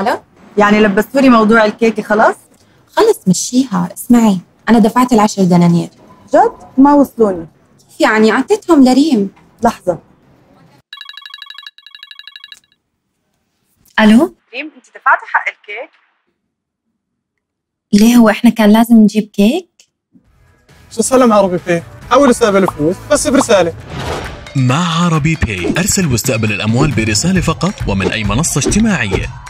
ألو؟ يعني لبستولي موضوع الكيكة خلاص؟ خلص مشيها. اسمعي أنا دفعت العشر دنانير. جد؟ ما وصلوني. كيف يعني؟ اعطيتهم لريم. لحظة. ألو؟ ريم انت دفعتي حق الكيك؟ ليه هو إحنا كان لازم نجيب كيك؟ شو سلم Arabi Pay؟ حاول استقبل فلوس بس برسالة. مع Arabi Pay أرسل واستقبل الأموال برسالة فقط ومن أي منصة اجتماعية.